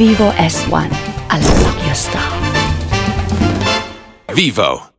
Vivo S1. Unlock your style. Vivo